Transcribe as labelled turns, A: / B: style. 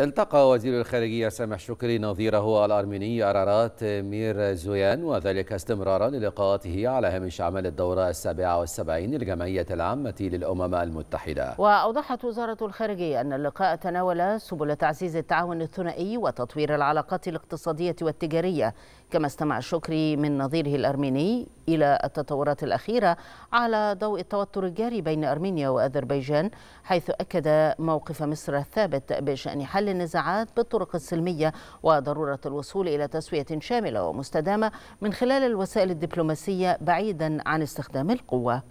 A: التقى وزير الخارجية سامح شكري نظيره الأرميني أرارات مير زويان وذلك استمرارا للقاءاته على هامش أعمال الدورة السابعة والسبعين للجمعية العامة للأمم المتحدة.
B: وأوضحت وزارة الخارجية أن اللقاء تناول سبل تعزيز التعاون الثنائي وتطوير العلاقات الاقتصادية والتجارية. كما استمع شكري من نظيره الأرميني إلى التطورات الأخيرة على ضوء التوتر الجاري بين أرمينيا وأذربيجان حيث أكد موقف مصر الثابت بشأن حل النزاعات بالطرق السلمية وضرورة الوصول إلى تسوية شاملة ومستدامة من خلال الوسائل الدبلوماسية بعيدا عن استخدام القوة.